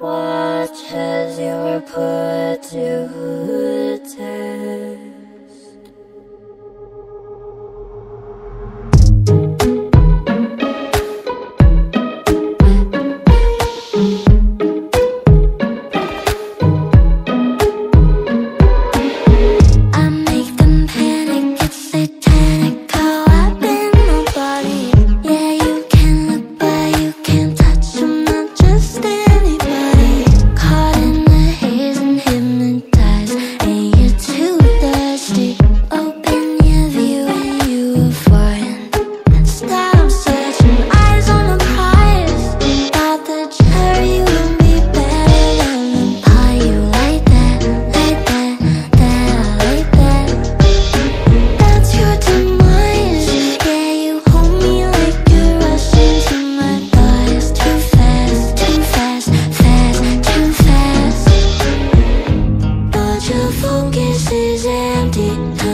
Watch as you are put to empty